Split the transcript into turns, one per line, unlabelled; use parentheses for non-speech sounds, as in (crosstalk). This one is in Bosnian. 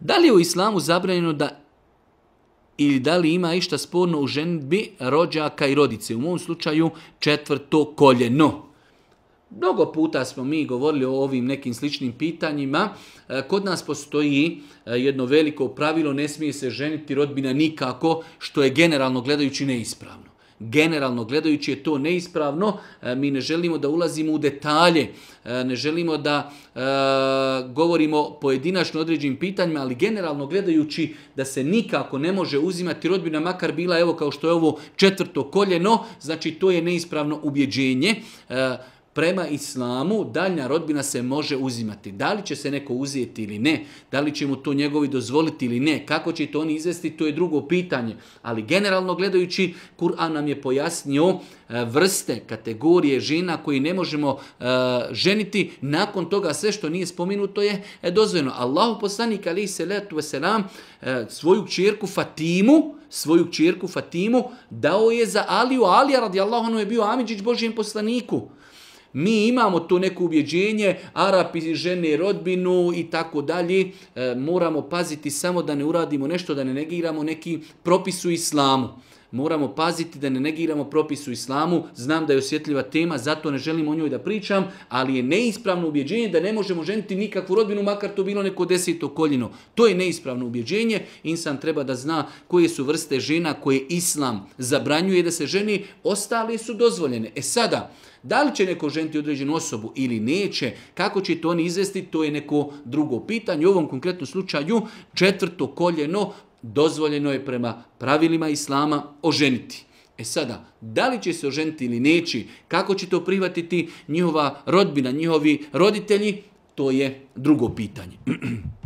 Da li je u islamu zabranjeno da ili da li ima išta sporno u ženbi rođaka i rodice? U mom slučaju četvrto koljeno. Mnogo puta smo mi govorili o ovim nekim sličnim pitanjima. E, kod nas postoji e, jedno veliko pravilo, ne smije se ženiti rodbina nikako, što je generalno gledajući neispravno. Generalno gledajući je to neispravno, e, mi ne želimo da ulazimo u detalje, e, ne želimo da e, govorimo pojedinačno određenim pitanjima, ali generalno gledajući da se nikako ne može uzimati rodbina, makar bila evo kao što je ovo četvrto koljeno, znači to je neispravno ubjeđenje prema islamu daljna rodbina se može uzimati. Da li će se neko uzeti ili ne, da li će mu to njegovi dozvoliti ili ne, kako će to oni izvesti, to je drugo pitanje. Ali generalno gledajući, Kur'an nam je pojasnio e, vrste, kategorije žena koji ne možemo e, ženiti. Nakon toga sve što nije spomenuto je e, dozvoljeno. Allahu poslanik ali se letu veselam e, svoju čirku Fatimu, svoju čirku Fatimu dao je za Aliju. Alija radijallahu anhu je bio Amidžić Božijem poslaniku. Mi imamo tu neko ubjeđenje, Arapi žene rodbinu i tako dalje. E, moramo paziti samo da ne uradimo nešto, da ne negiramo neki propis u islamu. Moramo paziti da ne negiramo propis u islamu. Znam da je osjetljiva tema, zato ne želim o njoj da pričam, ali je neispravno ubjeđenje da ne možemo ženiti nikakvu rodbinu, makar to bilo neko deseto koljino. To je neispravno ubjeđenje. Insan treba da zna koje su vrste žena koje islam zabranjuje da se ženi, ostale su dozvoljene. E sada, da li će neko ženiti određenu osobu ili neće, kako će to oni izvesti, to je neko drugo pitanje. U ovom konkretnom slučaju četvrto koljeno dozvoljeno je prema pravilima Islama oženiti. E sada, da li će se oženiti ili neće, kako će to prihvatiti njihova rodbina, njihovi roditelji, to je drugo pitanje. (clears throat)